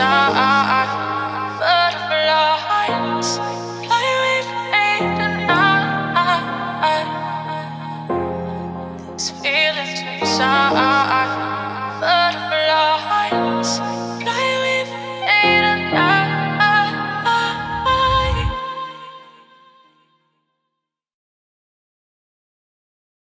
shine. Ah, ah.